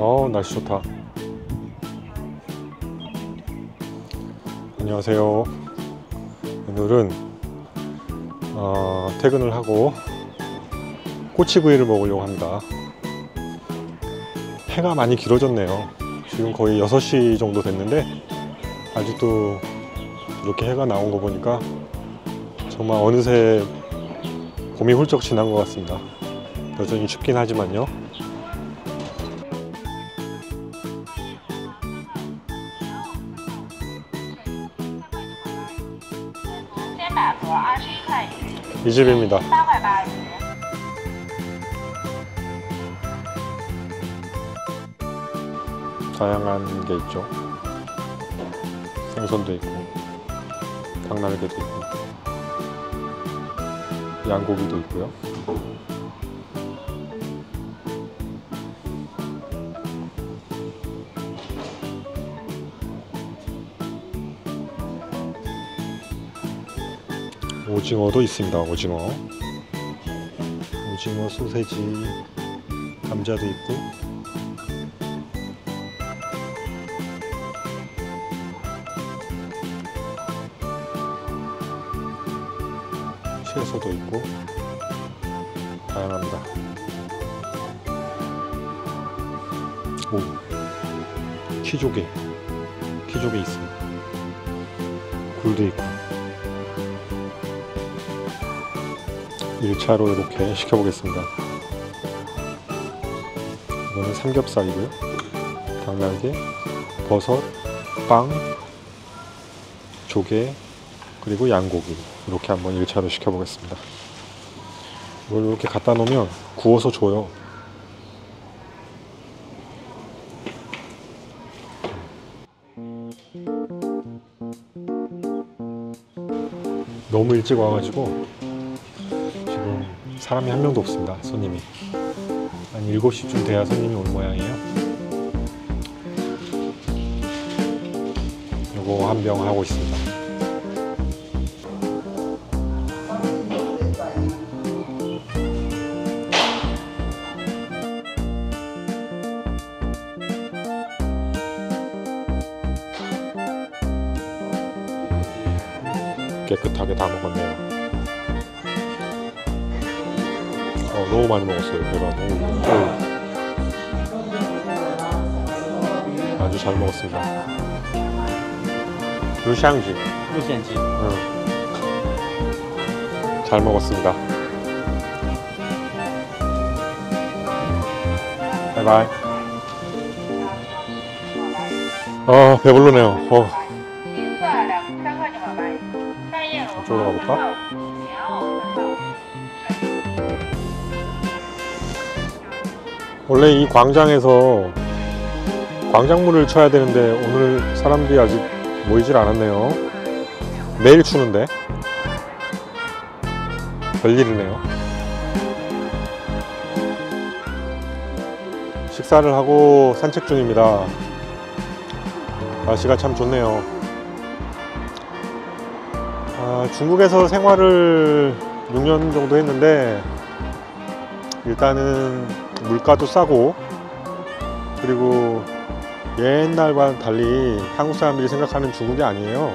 어 날씨 좋다. 안녕하세요. 오늘은 어, 퇴근을 하고 꼬치구이를 먹으려고 합니다. 해가 많이 길어졌네요. 지금 거의 6시 정도 됐는데 아직도 이렇게 해가 나온 거 보니까 정말 어느새 봄이 훌쩍 지난 것 같습니다. 여전히 춥긴 하지만요 이 집입니다. 다양한 게 있죠. 생선도 있고 닭날개도 있고 양고기도 있고요. 오징어도 있습니다. 오징어. 오징어 소세지, 감자도 있고, 채소도 있고 다양합니다. 오, 키조개, 키조개 있습니다. 굴도 있고 1차로 이렇게 시켜보겠습니다. 이거는 삼겹살이고요. 닭날개, 버섯, 빵, 조개, 그리고 양고기 이렇게 한번 1차로 시켜보겠습니다 이걸 이렇게 갖다 놓으면 구워서 줘요 너무 일찍 와가지고 사람이 한 명도 없습니다 손님이. 한 7시쯤 돼야 손님이 올 모양이에요. 요거 한 병 하고 있습니다. 깨끗하게 다 먹었네요. 너무 많이 먹었어요 계란을 네. 아주 잘 먹었습니다. 루샹지. 루샹지. 응. 잘 먹었습니다. 바이바이. 아 배불르네요. 어. 원래 이 광장에서 광장물을 쳐야 되는데 오늘 사람들이 아직 모이질 않았네요. 내일 추는데 별일이네요. 식사를 하고 산책 중입니다. 날씨가 참 좋네요. 아, 중국에서 생활을 6년 정도 했는데 일단은 물가도 싸고 그리고 옛날과 달리 한국 사람들이 생각하는 중국이 아니에요.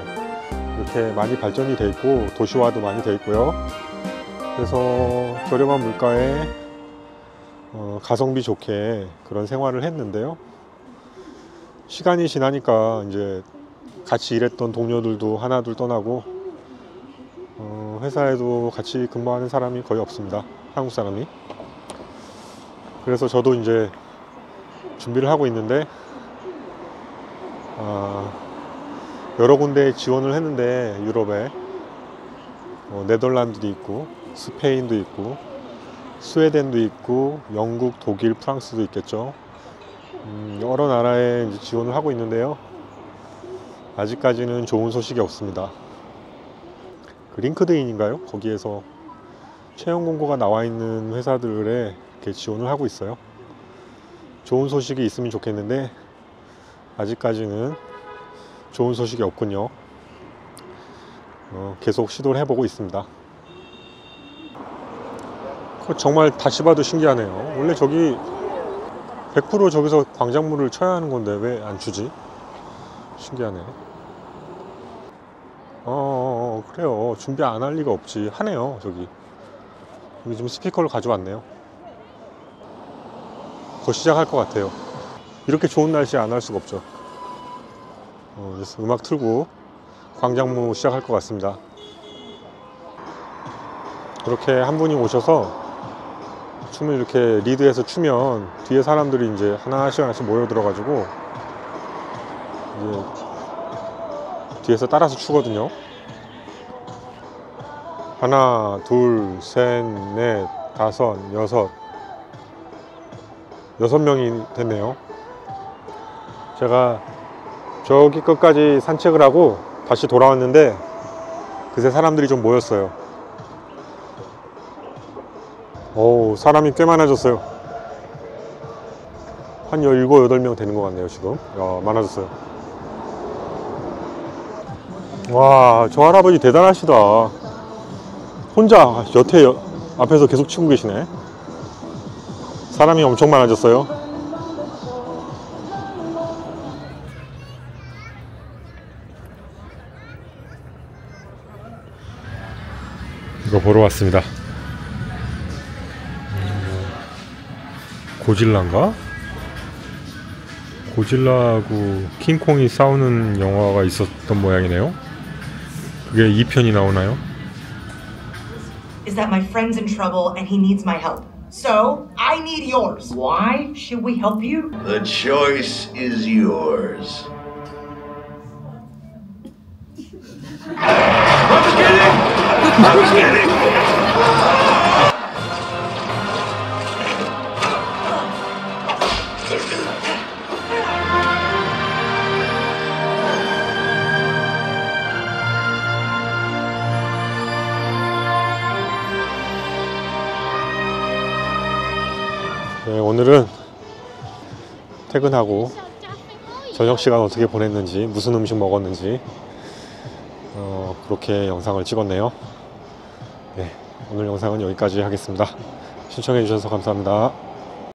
이렇게 많이 발전이 돼 있고 도시화도 많이 돼 있고요. 그래서 저렴한 물가에 어, 가성비 좋게 그런 생활을 했는데요. 시간이 지나니까 이제 같이 일했던 동료들도 하나둘 떠나고 어, 회사에도 같이 근무하는 사람이 거의 없습니다. 한국 사람이. 그래서 저도 이제 준비를 하고 있는데 아, 여러 군데 지원을 했는데 유럽에 어, 네덜란드도 있고 스페인도 있고 스웨덴도 있고 영국, 독일, 프랑스도 있겠죠. 음, 여러 나라에 지원을 하고 있는데요. 아직까지는 좋은 소식이 없습니다. 그 링크드인인가요? 거기에서 채용 공고가 나와 있는 회사들에 이렇게 지원을 하고 있어요. 좋은 소식이 있으면 좋겠는데 아직까지는 좋은 소식이 없군요. 어, 계속 시도를 해보고 있습니다. 정말 다시 봐도 신기하네요. 원래 저기 100% 저기서 광작물을 쳐야 하는 건데 왜 안 주지? 신기하네. 어, 어, 어, 그래요. 준비 안 할 리가 없지. 하네요, 저기. 여기 지금 스피커를 가져왔네요. 곧 시작할 것 같아요. 이렇게 좋은 날씨에 안 할 수가 없죠. 어, 그래서 음악 틀고 광장무 시작할 것 같습니다. 이렇게 한 분이 오셔서 춤을 이렇게 리드해서 추면 뒤에 사람들이 이제 하나씩 하나씩 모여들어 가지고 이제 뒤에서 따라서 추거든요. 하나, 둘, 셋, 넷, 다섯, 여섯. 여섯 명이 됐네요. 제가 저기 끝까지 산책을 하고 다시 돌아왔는데 그새 사람들이 좀 모였어요. 오, 사람이 꽤 많아졌어요. 한 17, 8명 되는 것 같네요, 지금. 야, 많아졌어요. 와, 저 할아버지 대단하시다. 혼자 여태 여- 앞에서 계속 치고 계시네. 사람이 엄청 많아졌어요. 이거 보러 왔습니다. 음, 고질라인가? 고질라하고 킹콩이 싸우는 영화가 있었던 모양이네요. 그게 2편이 나오나요? is that my friend's in trouble and he needs my help. So, I need yours. Why should we help you? The choice is yours. 네, 오늘은 퇴근하고 저녁 시간 어떻게 보냈는지 무슨 음식 먹었는지 어, 그렇게 영상을 찍었네요. 네, 오늘 영상은 여기까지 하겠습니다. 시청해 주셔서 감사합니다.